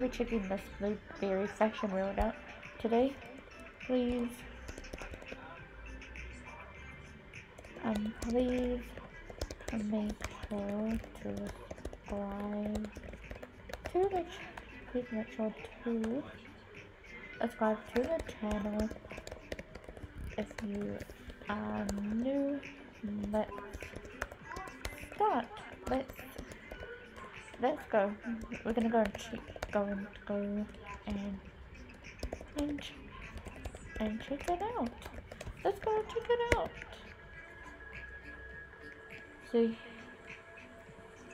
We're checking this blueberry fashion world out today. Please. Um, please make sure to subscribe to the please make sure to subscribe to the channel if you are new. Let's start. Let's let's go. We're gonna go and check, go and go and and and check it out. Let's go and check it out. See,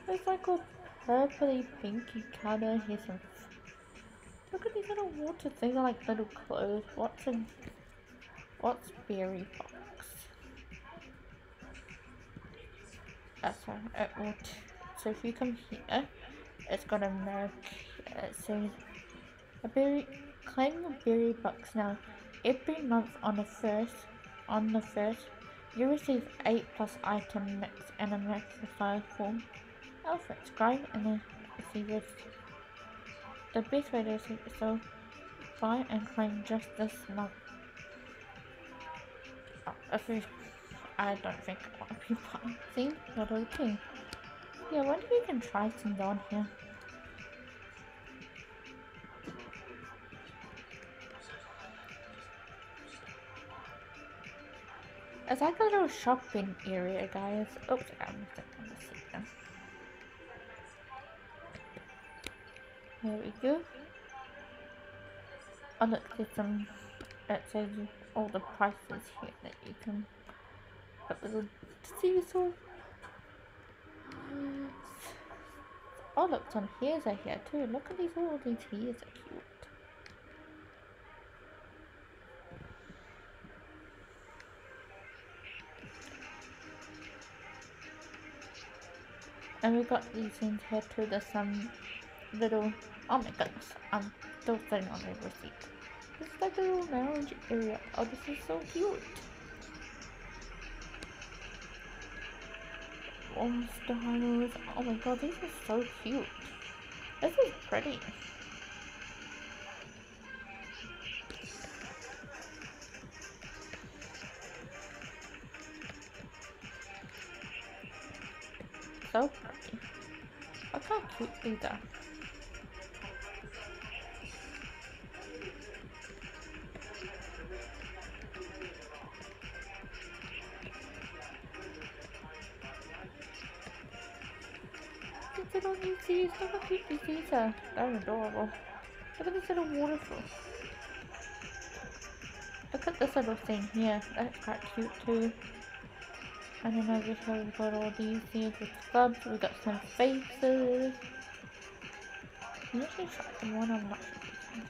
it's like a purpley pinky color. Here's some. Look at these little water things are like little clothes. What's in? What's berry box? That's one. It will so if you come here, it's got a mark. It says a berry. Claim the berry box now. Every month on the first, on the first, you receive eight plus item mix and a five form outfits. Grind and then see this. The best way to so buy and claim just this month. Oh, if you, I don't think I want to be buying. See, not okay. Yeah, what if we can try some down here? It's like a little shopping area, guys. Oops, I on the seat There we go. Oh look, there's some, it says all the prices here that you can, little seesaw Oh look, some hairs are here too. Look at these all these hairs are cute. And we got these things here too. There's some little oh my goodness, I'm still sitting on the receipt. This is like a little lounge area. Oh this is so cute. Warm styles. Oh my god, these are so cute. This is pretty. So pretty. Look how cute these are. Little Newsies. Look how cute these are. They're adorable. Look at this little waterfall. Look at this little thing here. That's quite cute too. And then over here we've got all these here with clubs. We've got some faces. Can you actually try the one? I'm not sure.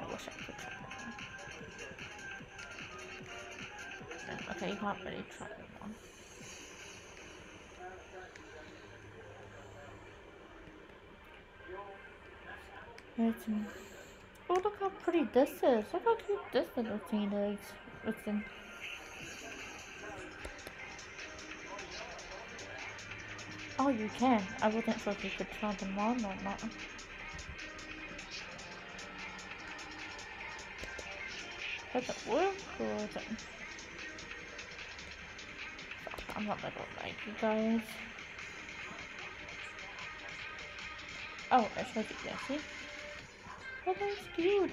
I wish I could try that one. Okay, you can't really try that one. Oh, look how pretty this is. Look how cute this little thing is. Listen. Oh, you can. I wasn't sure if you could turn them on or not. Does it work or is it... I'm not gonna like you guys. Oh, should it, yeah, see? Oh, that's cute.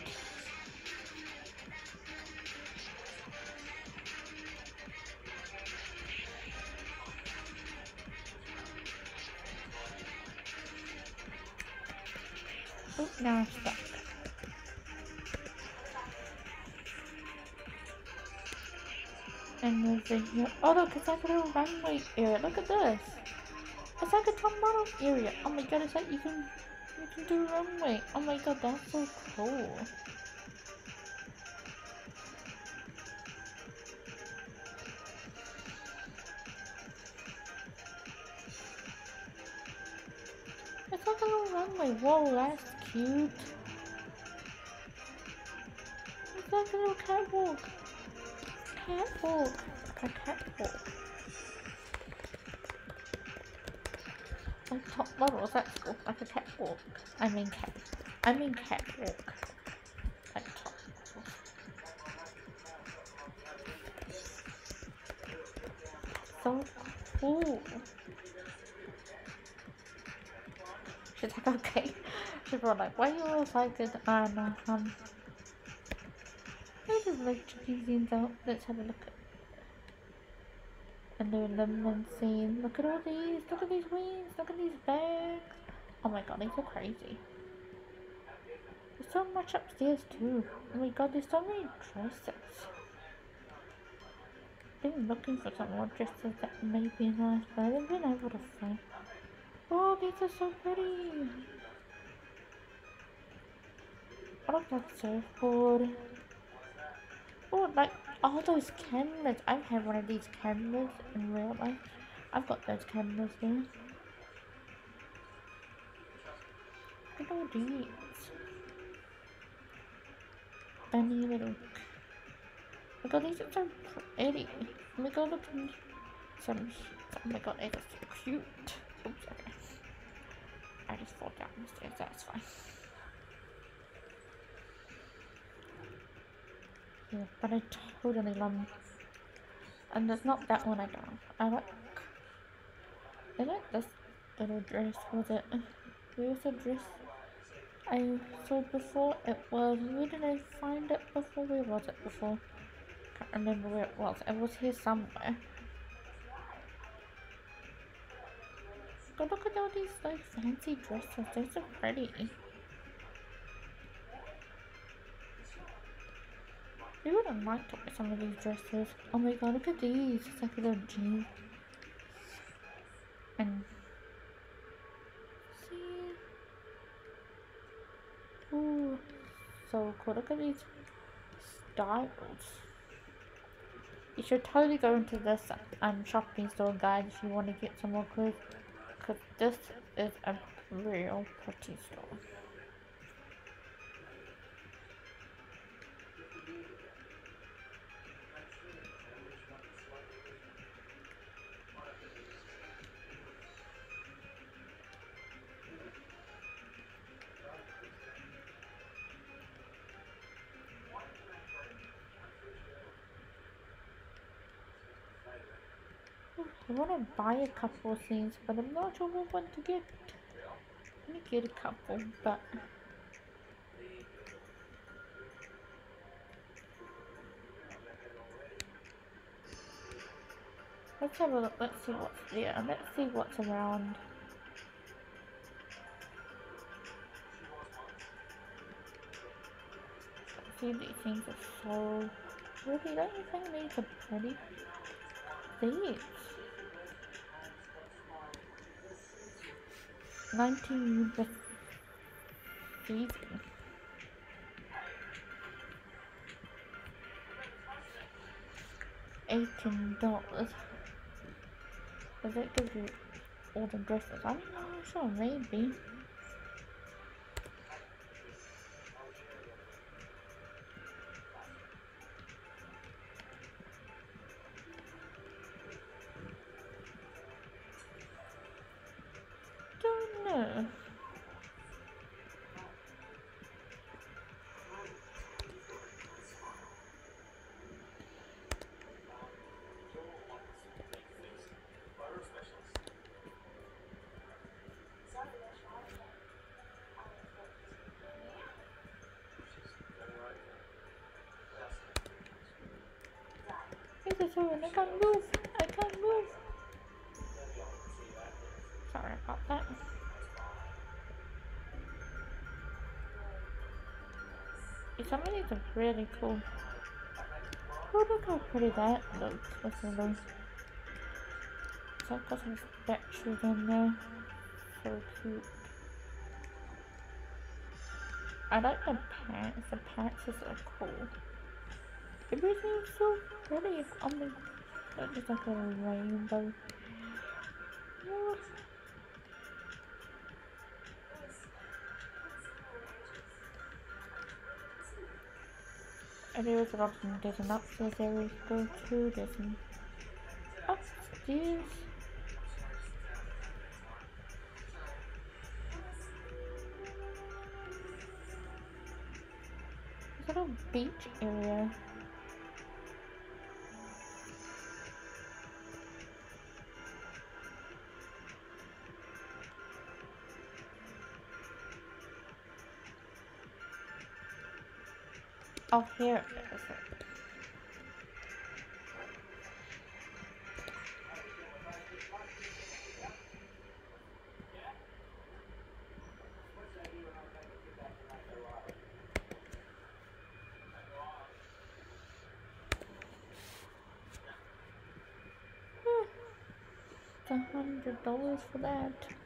Oh, now I'm stuck. And there's here. Oh, look, it's like a little runway area. Look at this. It's like a top model area. Oh my god, it's like you can you can do runway. Oh my god, that's so cool. It's like a little runway. Whoa, that's cute. It's like a little catwalk. Catwalk. A catwalk. Top models at school, like a catwalk. I mean cat. I mean catwalk. Like top models. So cool. She's like, okay. She's like, why you always like this? No, um. I just like checking things out. Let's have a look at and and seeing, look at all these, look at these wings, look at these bags. Oh my god, these are crazy. There's so much upstairs too. Oh my god, there's so many dresses. I've been looking for some more dresses that may be nice, but I haven't been able to find. Oh, these are so pretty. I love that surfboard. Oh, like all those cameras. I have had one of these cameras in real life. I've got those cameras there. Look at all these. Bunny little. Look at these are so pretty. Look at some. Oh my god, it's so cute. Oops, okay. I just fall down the stairs, that's fine. But I totally love And there's not that one I don't. I like I like this little dress, was it? Was the dress I saw before? It was where did I find it before? Where was it before? I can't remember where it was. It was here somewhere. But look at all these like fancy dresses. They're so pretty. I wouldn't like to wear some of these dresses. Oh my god, look at these. It's like a little jeans. And see. Ooh, so cool. Look at these styles. You should totally go into this um shopping store guys if you want to get some more clothes. Cause this is a real pretty store. I want to buy a couple of things, but I'm not sure what one to get. Let me get a couple, but... Let's have a look, let's see what's, yeah, let's see what's around. See, these things are so pretty, don't you think these are pretty? These. 19 season. Eighteen dollars. Does that give you all the dresses? I don't know, sure, maybe. I can't move. I can't move. Sorry about that. Some of these are really cool. Oh, look how pretty that looks. Listen to those. So I've got some statues in there. So cute. I like the pants. The pants are cool. Everything's so pretty. It's my just like a rainbow. Yeah. Anyways, there's an upstairs area to go to, there's an upstairs. Is that a beach area? Oh, here hmm. a hundred dollars for that.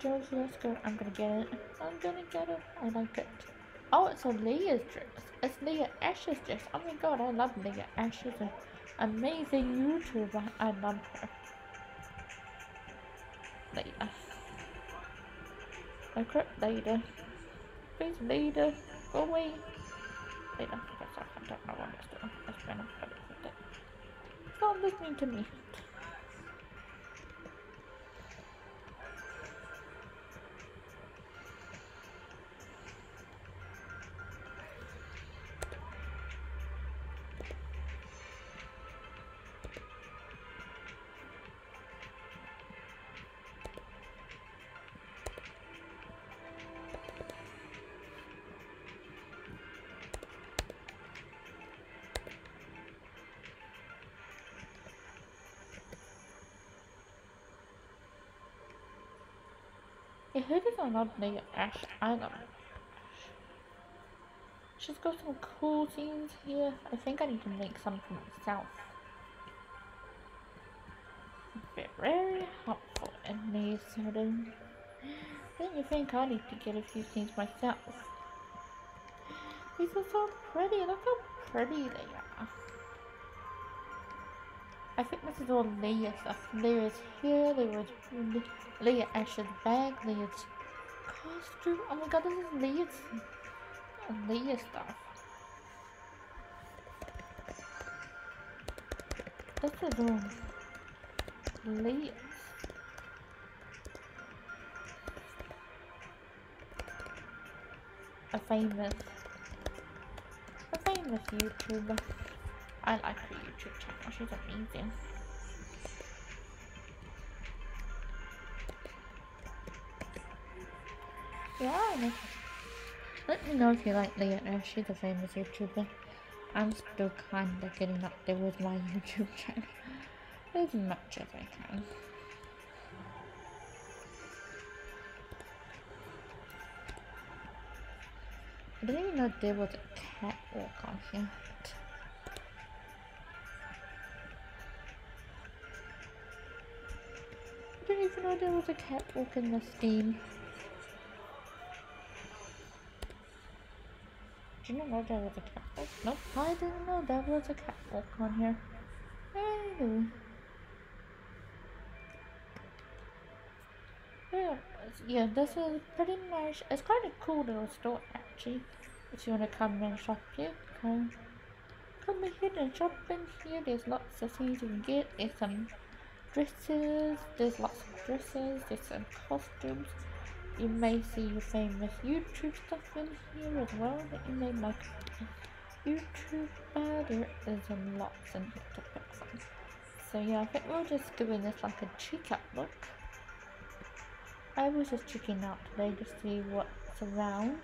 Dollars, let's go. I'm gonna get it. I'm gonna get it. I like it. Oh, it's a Leah's dress. It's Leah Ashe's dress. Oh my god, I love Leah Ashe. She's an amazing YouTuber. I love her. Leah. I crap later. Please, leader, go away. Leader, I don't know what it's doing. It's been a Stop listening to me. I heard it's on near Ash Island. She's got some cool scenes here. I think I need to make some for myself. Very helpful and settings. Don't you think I need to get a few things myself? These are so pretty. Look how pretty they are. I think this is all Leah stuff. Leah's here, Leah's Leah Ashe's bag, Leah's costume. Oh my god, this is Leah's Leah stuff. This is all Leah's. A famous, a famous YouTuber. I like her YouTube channel, she's amazing. Yeah, let me know if you like Ash, she's a famous YouTuber. I'm still kinda getting up there with my YouTube channel as much as I can. I didn't even know there was a catwalk on here. Didn't even know there was a catwalk in this game. Did you know there was a catwalk? Nope, I didn't know there was a catwalk on here. Hey. Yeah, yeah, this is pretty nice. It's kind of cool little store actually. If you want to come and shop here, come, come in here and shop in here. There's lots of things you can get. There's some dresses, there's lots of dresses, there's some costumes. You may see your famous YouTube stuff in here as well that you may like YouTuber. There is lots from. So yeah, I think we're just giving this like a check out look. I was just checking out today to see what's around.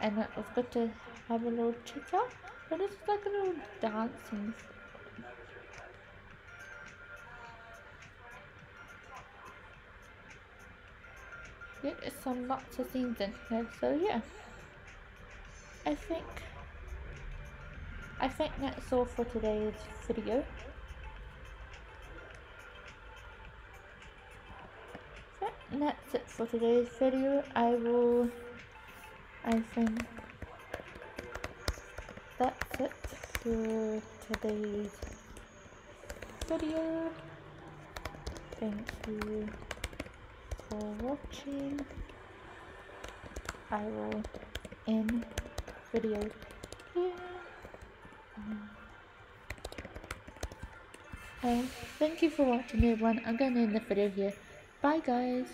And it was good to have a little check out. But it's like a little dancing There is some lots of things in here, so yeah. I think I think that's all for today's video. And that's it for today's video. I will I think that's it for today's video. Thank you for watching. I will end video here. Um, thank you for watching everyone. I'm gonna end the video here. Bye guys.